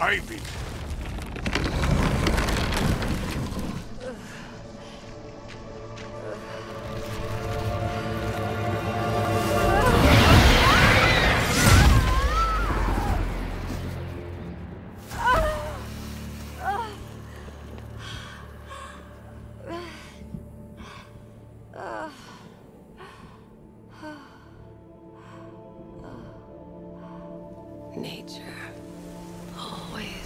Ivy. Nature always.